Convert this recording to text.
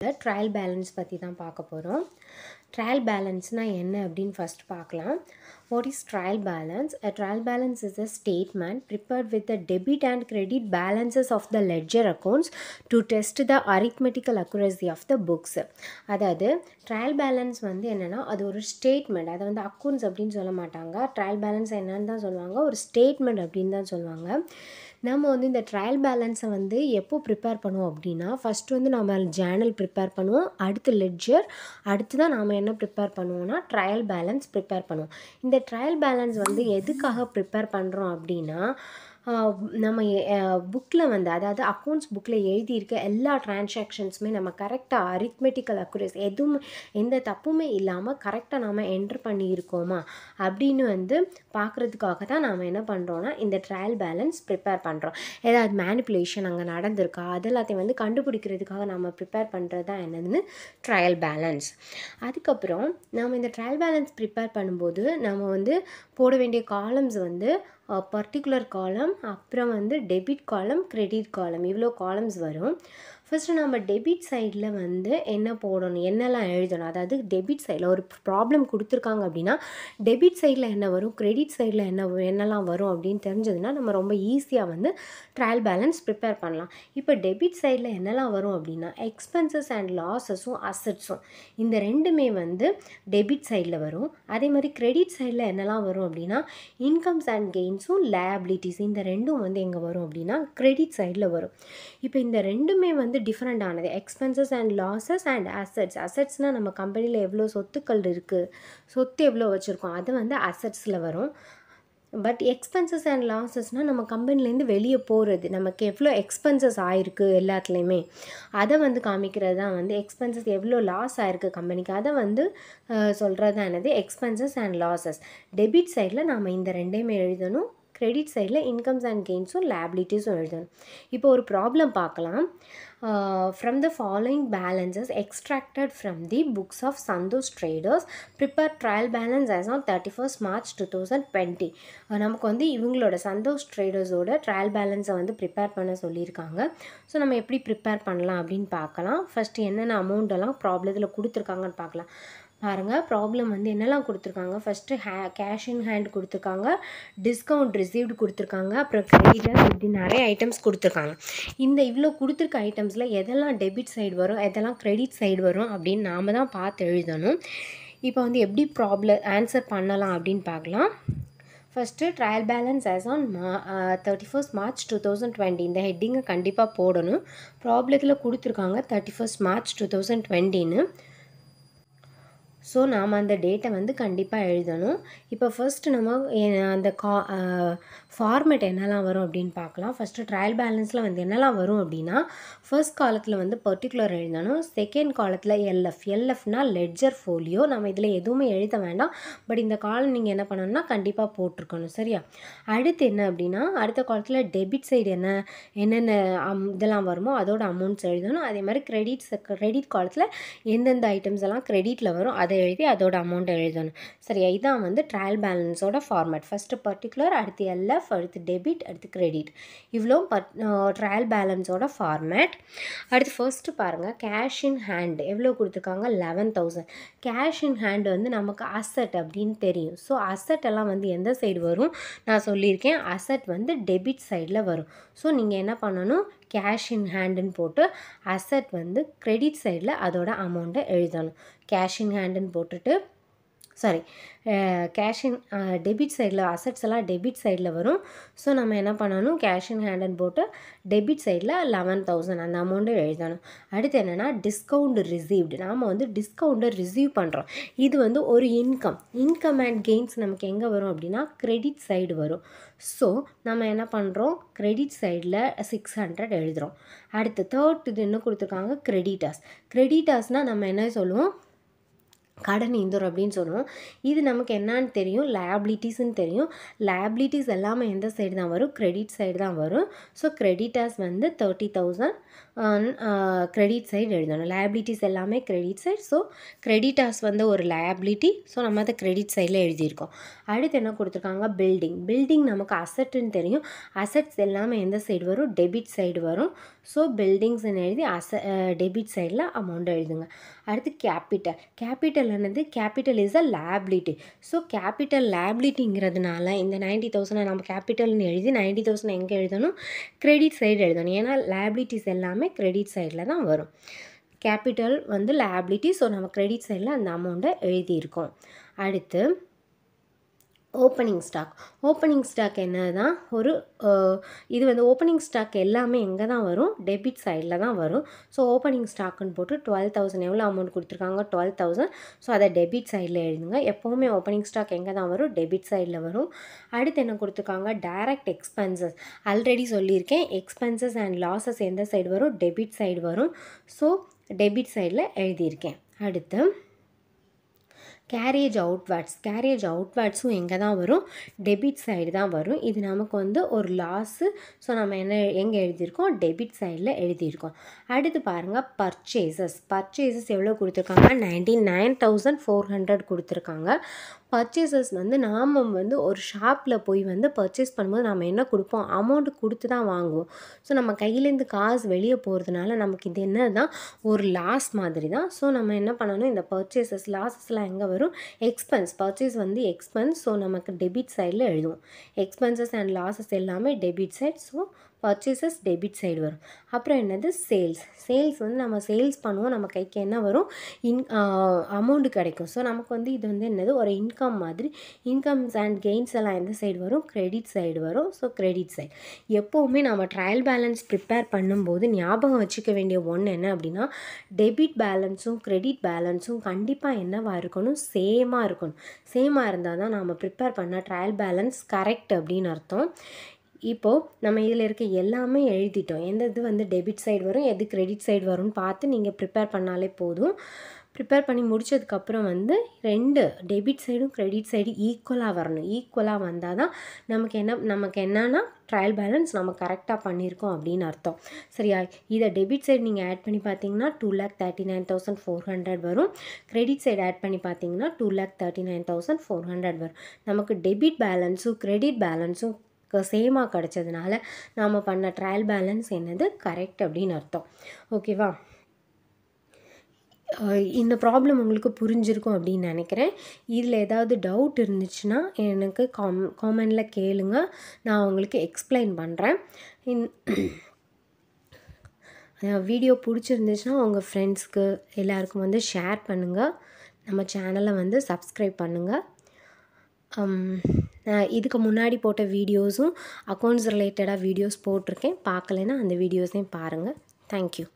Trial balance பற்றி தான் பார்க்க போகிறோம் ட்ரையல் பேலன்ஸ்னால் என்ன அப்படின்னு ஃபஸ்ட் பார்க்கலாம். What is trial balance a trial balance is a statement prepared with the debit and credit balances of the ledger accounts to test the arithmetical accuracy of the books. அதாவது trial balance வந்து என்னென்னா அது ஒரு statement அதை வந்து accounts அப்படின்னு சொல்ல மாட்டாங்க. ட்ரையல் பேலன்ஸ் என்னன்னு தான் சொல்லுவாங்க. ஒரு ஸ்டேட்மெண்ட் அப்படின்னு தான் சொல்லுவாங்க. நம்ம வந்து இந்த ட்ரையல் பேலன்ஸை வந்து எப்போ ப்ரிப்பேர் பண்ணுவோம் அப்படின்னா ஃபஸ்ட்டு வந்து நம்ம ஜேர்னல் ப்ரிப்பேர் பண்ணுவோம். அடுத்து லெட்ஜர் அடுத்து தான் நாம் என்ன ப்ரிப்பேர் பண்ணுவோம்னா ட்ரையல் பேலன்ஸ் ப்ரிப்பேர் பண்ணுவோம். இந்த ட்ரையல் பேலன்ஸ் வந்து எதுக்காக ப்ரிப்பேர் பண்ணுறோம் அப்படின்னா நம்ம புக்கில் வந்து அதாவது அக்கௌண்ட்ஸ் புக்கில் எழுதியிருக்க எல்லா டிரான்சாக்ஷன்ஸுமே நம்ம கரெக்டாக அரித்மெட்டிக்கல் அக்குரஸ் எதுவும் எந்த தப்புமே இல்லாமல் கரெக்டாக நம்ம என்ட்ரு பண்ணியிருக்கோமா? அப்படின்னு வந்து பார்க்குறதுக்காக தான் நாம் என்ன பண்ணுறோன்னா இந்த ட்ரையல் பேலன்ஸ் ப்ரிப்பேர் பண்ணுறோம் ஏதாவது மேனிப்புலேஷன் அங்கே நடந்திருக்கா? அதெல்லாத்தையும் வந்து கண்டுபிடிக்கிறதுக்காக நம்ம ப்ரிப்பேர் பண்ணுறது தான் என்னதுன்னு ட்ரையல் பேலன்ஸ் அதுக்கப்புறம் நம்ம இந்த ட்ரையல் பேலன்ஸ் ப்ரிப்பேர் பண்ணும்போது நம்ம வந்து போட வேண்டிய காலம்ஸ் வந்து பர்டிகுலர் காலம் அப்புறம் வந்து டெபிட் காலம் கிரெடிட் காலம் இவ்வளோ காலம்ஸ் வரும். ஃபஸ்ட்டு நம்ம டெபிட் சைடில் வந்து என்ன போடணும் என்னெல்லாம் எழுதணும்? அதாவது டெபிட் சைடில் ஒரு ப்ராப்ளம் கொடுத்துருக்காங்க அப்படின்னா டெபிட் சைடில் என்ன வரும் கிரெடிட் சைடில் என்ன என்னெல்லாம் வரும் அப்படின்னு தெரிஞ்சதுன்னா நம்ம ரொம்ப ஈஸியாக வந்து ட்ரையல் பேலன்ஸ் ப்ரிப்பேர் பண்ணலாம். இப்போ டெபிட் சைடில் என்னெல்லாம் வரும் அப்படின்னா எக்ஸ்பென்சஸ் அண்ட் லாஸஸும் அசட்ஸும் இந்த ரெண்டுமே வந்து டெபிட் சைடில் வரும். அதே மாதிரி கிரெடிட் சைடில் என்னெல்லாம் வரும் அப்படின்னா இன்கம்ஸ் அண்ட் கெயின்ஸும் லேபிலிட்டிஸ் இந்த ரெண்டும் வந்து எங்கே வரும் அப்படின்னா கிரெடிட் சைடில் வரும். இப்போ இந்த ரெண்டுமே வந்து டிஃப்ரெண்ட் ஆனது. Expenses and losses and assets அசட்ஸ்னால் நம்ம கம்பெனியில் எவ்வளோ சொத்துக்கள் இருக்குது சொத்து எவ்வளோ வச்சுருக்கோம்? அது வந்து அசட்ஸில் வரும். பட் எக்ஸ்பென்சஸ் அண்ட் லாஸஸ்னால் நம்ம கம்பெனிலேருந்து வெளியே போகிறது நமக்கு எவ்வளோ எக்ஸ்பென்சஸ் ஆகிருக்கு எல்லாத்துலேயுமே. அதை வந்து காமிக்கிறது தான் வந்து எக்ஸ்பென்சஸ் எவ்வளோ லாஸ் ஆகிருக்கு கம்பெனிக்கு அதை வந்து சொல்கிறது தான் என்னது? எக்ஸ்பென்சஸ் அண்ட் லாஸஸ் டெபிட் சைடில் நாம் இந்த ரெண்டையுமே எழுதணும். கிரெடிட் சைடில் இன்கம்ஸ் அண்ட் கெயின்ஸும் லேபிலிட்டிஸும் எழுதணும். இப்போ ஒரு ப்ராப்ளம் பார்க்கலாம். From the following balances extracted from the books of Santosh traders prepare trial balance as on thirty first March two thousand twenty நமக்கு வந்து இவங்களோட சந்தோஷ் ட்ரேடர்ஸோட ட்ரையல் பேலன்ஸை வந்து ப்ரிப்பேர் பண்ண சொல்லியிருக்காங்க. ஸோ நம்ம எப்படி ப்ரிப்பேர் பண்ணலாம் அப்படின்னு பார்க்கலாம். ஃபஸ்ட்டு என்னென்ன அமௌண்ட்டெல்லாம் ப்ராப்ளத்தில் கொடுத்துருக்காங்கன்னு பார்க்கலாம். பாருங்கள் ப்ராப்ளம் வந்து என்னெல்லாம் கொடுத்துருக்காங்க? First hey cash in hand கொடுத்துருக்காங்க டிஸ்கவுண்ட் ரிசீவ்டு கொடுத்துருக்காங்க அப்புறம் கிரெடிட்டர் இப்படி நிறைய ஐட்டம்ஸ் கொடுத்துருக்காங்க. இந்த இவ்வளோ கொடுத்துருக்க ஐட்டம்ஸில் எதெல்லாம் டெபிட் சைடு வரும் எதெல்லாம் கிரெடிட் சைடு வரும் அப்படின்னு நாம் தான் பார்த்து எழுதணும். இப்போ வந்து எப்படி ப்ராப்ளம் ஆன்சர் பண்ணலாம் அப்படின்னு பார்க்கலாம். First trial balance as on மா thirty first March two thousand twenty இந்த ஹெட்டிங்கை கண்டிப்பாக போடணும். ப்ராப்ளத்தில் கொடுத்துருக்காங்க thirty first March two thousand டுவெண்ட்டின்னு so நாம் அந்த டேட்டை வந்து கண்டிப்பாக எழுதணும். இப்போ ஃபஸ்ட்டு நம்ம அந்த கா ஃபார்மேட் என்னெல்லாம் வரும் அப்படின்னு பார்க்கலாம். ஃபஸ்ட்டு ட்ரையல் பேலன்ஸில் வந்து என்னெல்லாம் வரும் அப்படின்னா ஃபர்ஸ்ட் காலத்தில் வந்து பர்டிகுலர் எழுதணும். செகண்ட் காலத்தில் எல்எஃப் எல்எஃப்னா லெட்ஜர் ஃபோலியோ நம்ம இதில் எதுவுமே எழுத வேண்டாம். பட் இந்த காலம் நீங்கள் என்ன பண்ணணும்னா கண்டிப்பாக போட்டிருக்கணும். சரியா? அடுத்து என்ன அப்படின்னா அடுத்த காலத்தில் டெபிட் சைடு என்ன என்னென்ன அம் இதெல்லாம் வருமோ அதோட அமௌண்ட்ஸ் எழுதணும். அதே மாதிரி கிரெடிட்ஸ் கிரெடிட் காலத்தில் எந்தெந்த ஐட்டம்ஸ் எல்லாம் கிரெடிட்டில் வரும் அதை எழுதி அதோட அமௌண்ட் எழுதணும். சரியா? இதான் வந்து ட்ரையல் பேலன்ஸோட ஃபார்மேட் ஃபஸ்ட்டு பர்டிகுலர் அடுத்து எல்எஃப் அடுத்து டெபிட் அடுத்து கிரெடிட் இவ்வளோ பட் ட்ரையல் பேலன்ஸோட ஃபார்மேட் அடுத்து ஃபர்ஸ்ட்டு பாருங்கள் கேஷ் இன் ஹேண்ட் எவ்வளோ கொடுத்துருக்காங்க? Eleven thousand cash in hand வந்து நமக்கு அசட் அப்படின்னு தெரியும். ஸோ அசட் எல்லாம் வந்து எந்த சைடு வரும்? நான் சொல்லியிருக்கேன் அசட் வந்து டெபிட் சைடில் வரும். ஸோ நீங்கள் என்ன பண்ணணும்? கேஷ் இன் ஹேண்டுன்னு போட்டு அசட் வந்து கிரெடிட் சைடில் அதோட அமௌண்ட்டை எழுதணும். கேஷ் இன் ஹேண்டுன்னு போட்டுட்டு சாரி கேஷ் இன் டெபிட் சைடில் அசட்ஸ் எல்லாம் டெபிட் சைடில் வரும். ஸோ நம்ம என்ன பண்ணணும்? கேஷ் இன் ஹேண்டுன்னு போட்டு டெபிட் சைடில் லெவன் தௌசண்ட் அந்த அமௌண்ட்டை எழுதணும். அடுத்து என்னென்னா டிஸ்கவுண்ட் ரிசீவ்டு நாம் வந்து டிஸ்கவுண்ட்டை ரிசீவ் பண்ணுறோம் இது வந்து ஒரு இன்கம் இன்கம் அண்ட் கெயின்ஸ் நமக்கு எங்கே வரும் அப்படின்னா கிரெடிட் சைடு வரும். ஸோ நம்ம என்ன பண்ணுறோம் கிரெடிட் சைடில் சிக்ஸ் ஹண்ட்ரட் எழுதுகிறோம் அடுத்து தேர்ட் இது என்ன கொடுத்துருக்காங்க? கிரெடிட்டாஸ் கிரெடிட்டாஸ்னால் நம்ம என்ன சொல்லுவோம்? கடன் இந்தோர் அப்படின்னு சொல்லுவோம் இது நமக்கு என்னான்னு தெரியும்? லேபிலிட்டிஸ்ன்னு தெரியும். லேபிலிட்டிஸ் எல்லாமே எந்த சைடு தான் வரும்? கிரெடிட் சைடு தான் வரும். ஸோ கிரெடிட்டர்ஸ் வந்து thirty thousand credit side uh, எழுதணும். லயபிலிட்டிஸ் எல்லாமே கிரெடிட் சைடு ஸோ கிரெடிட்டாஸ் வந்து ஒரு லயபிலிட்டி ஸோ நம்ம அதை கிரெடிட் சைடில் எழுதியிருக்கோம். அடுத்து என்ன கொடுத்துருக்காங்க? பில்டிங் பில்டிங் நமக்கு அசட்டுன்னு தெரியும். அசட்ஸ் எல்லாமே எந்த சைடு வரும்? டெபிட் சைடு வரும். ஸோ பில்டிங்ஸ்ன்னு எழுதி அச டெபிட் சைடில் அமௌண்ட் எழுதுங்க. அடுத்து கேபிட்டல் கேபிட்டல் என்னது? Capital is a liability so capital லேபிலிட்டிங்கிறதுனால இந்த நைன்ட்டி தௌசண்டை நம்ம கேபிட்டல்னு எழுதி நைன்ட்டி தௌசண்ட் எங்கே எழுதணும்? கிரெடிட் சைடு எழுதணும். ஏன்னா லேபிலிட்டிஸ் எல்லாமே கிரெடிட் சைடில் தான் வரும். கேபிட்டல் வந்து லேபிலிட்டி ஸோ நம்ம கிரெடிட் சைடில் அந்த அமௌண்ட்டை எழுதியிருக்கோம். அடுத்து ஓப்பனிங் ஸ்டாக் ஓப்பனிங் ஸ்டாக் என்ன தான் ஒரு இது வந்து ஓப்பனிங் ஸ்டாக் எல்லாமே எங்கே தான் வரும்? டெபிட் சைடில் தான் வரும். ஸோ ஓப்பனிங் ஸ்டாக்குன்னு போட்டு டுவெல் தௌசண்ட் எவ்வளோ அமௌண்ட் கொடுத்துருக்காங்க? டுவெல் தௌசண்ட் ஸோ அதை டெபிட் சைடில் எழுதுங்க. எப்போவுமே ஓப்பனிங் ஸ்டாக் எங்கே தான் வரும்? டெபிட் சைடில் வரும். அடுத்து என்ன கொடுத்துருக்காங்க? டைரக்ட் எக்ஸ்பென்சஸ் ஆல்ரெடி சொல்லியிருக்கேன். எக்ஸ்பென்சஸ் அண்ட் லாஸஸ் எந்த சைடு வரும்? டெபிட் சைடு வரும். ஸோ டெபிட் சைடில் எழுதியிருக்கேன். அடுத்து கேரேஜ் அவுட்வேர்ட்ஸ் கேரேஜ் அவுட்வேர்ட்ஸும் எங்கே தான் வரும்? டெபிட் சைடு தான் வரும். இது நமக்கு வந்து ஒரு லாஸு ஸோ நம்ம என்ன எங்கே எழுதியிருக்கோம்? டெபிட் சைடில் எழுதியிருக்கோம். அடுத்து பாருங்கள் பர்ச்சேசஸ் பர்ச்சேசஸ் எவ்வளோ கொடுத்துருக்காங்க? Ninety nine thousand four hundred கொடுத்துருக்காங்க. பர்ச்சேசஸ் வந்து நாம் வந்து ஒரு ஷாப்பில் போய் வந்து பர்ச்சேஸ் பண்ணும்போது நம்ம என்ன கொடுப்போம்? அமௌண்ட் கொடுத்து தான் வாங்குவோம். ஸோ நம்ம கையிலேருந்து காசு வெளியே போகிறதுனால நமக்கு இது என்ன தான் ஒரு லாஸ் மாதிரி தான் ஸோ நம்ம என்ன பண்ணணும்? இந்த பர்ச்சேசஸ் லாஸஸ்லாம் எங்கே வரும்? எக்ஸ்பென்ஸ் பர்ச்சேஸ் வந்து எக்ஸ்பென்ஸ் ஸோ நமக்கு டெபிட் சைடில் எழுதுவோம். எக்ஸ்பென்சஸ் அண்ட் லாஸஸ் எல்லாமே debit side so purchases debit side வரும். அப்புறம் என்னது? சேல்ஸ் சேல்ஸ் வந்து நம்ம சேல்ஸ் பண்ணுவோம். நம்ம கைக்கு என்ன வரும்? இன் அமௌண்ட் கிடைக்கும். ஸோ நமக்கு வந்து இது வந்து என்னது? ஒரு இன்கம் மாதிரி. இன்கம்ஸ் அண்ட் கெயின்ஸ் எல்லாம் எந்த சைடு வரும்? கிரெடிட் சைடு வரும். ஸோ கிரெடிட் சைடு எப்போவுமே நம்ம ட்ரையல் பேலன்ஸ் ப்ரிப்பேர் பண்ணும்போது ஞாபகம் வச்சுக்க வேண்டிய ஒன்று என்ன அப்படின்னா டெபிட் பேலன்ஸும் கிரெடிட் பேலன்ஸும் கண்டிப்பாக என்னவாக இருக்கணும்? சேமாக இருக்கணும். சேமாக இருந்தால் தான் நம்ம ப்ரிப்பேர் பண்ண ட்ரையல் பேலன்ஸ் கரெக்ட் அப்படின்னு அர்த்தம். இப்போது நம்ம இதில் இருக்க எல்லாமே எழுதிட்டோம். எந்த இது வந்து டெபிட் சைடு வரும் எது கிரெடிட் சைடு வரும்னு பார்த்து நீங்கள் ப்ரிப்பேர் பண்ணாலே போதும். ப்ரிப்பேர் பண்ணி முடித்ததுக்கப்புறம் வந்து ரெண்டு டெபிட் சைடும் கிரெடிட் சைடும் ஈக்குவலாக வரணும். ஈக்குவலாக வந்தால் தான் நமக்கு என்ன நமக்கு என்னன்னா ட்ரையல் பேலன்ஸ் நம்ம கரெக்டாக பண்ணியிருக்கோம் அப்படின்னு அர்த்தம். சரியா? இதை டெபிட் சைடு நீங்கள் ஆட் பண்ணி பார்த்தீங்கன்னா two lakh thirty nine thousand four hundred வரும். கிரெடிட் சைடு ஆட் பண்ணி பார்த்தீங்கன்னா two lakh thirty nine thousand four hundred வரும். நமக்கு டெபிட் பேலன்ஸும் கிரெடிட் பேலன்ஸும் சேமாக கிடச்சதுனால நாம் பண்ண ட்ரையல் பேலன்ஸ் என்னது? கரெக்ட் அப்படின்னு அர்த்தம். ஓகேவா இந்த ப்ராப்ளம் உங்களுக்கு புரிஞ்சிருக்கும் அப்படின்னு நினைக்கிறேன். இதில் ஏதாவது டவுட் இருந்துச்சுன்னா எனக்கு காம் காமெண்டில் கேளுங்க. நான் உங்களுக்கு எக்ஸ்பிளைன் பண்ணுறேன் இன் வீடியோ பிடிச்சிருந்துச்சுன்னா உங்கள் ஃப்ரெண்ட்ஸ்க்கு எல்லாருக்கும் வந்து ஷேர் பண்ணுங்கள் நம்ம சேனலை வந்து சப்ஸ்கிரைப் பண்ணுங்கள் இதுக்கு முன்னாடி போட்ட வீடியோஸும் அக்கௌண்ட்ஸ் ரிலேட்டடாக வீடியோஸ் போட்டிருக்கேன். பார்க்கலைன்னா அந்த வீடியோஸையும் பாருங்கள் தேங்க்யூ